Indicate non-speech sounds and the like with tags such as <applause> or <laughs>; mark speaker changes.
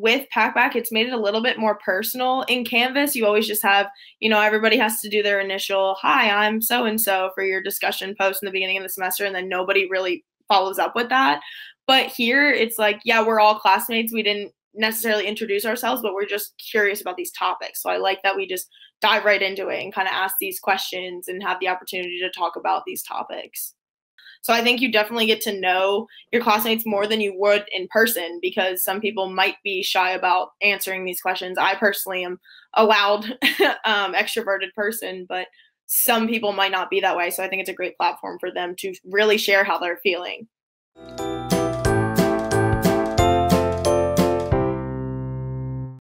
Speaker 1: with Packback, it's made it a little bit more personal. In Canvas, you always just have, you know, everybody has to do their initial, hi, I'm so and so for your discussion post in the beginning of the semester, and then nobody really follows up with that. But here, it's like, yeah, we're all classmates. We didn't necessarily introduce ourselves, but we're just curious about these topics. So I like that we just dive right into it and kind of ask these questions and have the opportunity to talk about these topics. So I think you definitely get to know your classmates more than you would in person because some people might be shy about answering these questions. I personally am a loud, <laughs> um, extroverted person, but some people might not be that way. So I think it's a great platform for them to really share how they're feeling.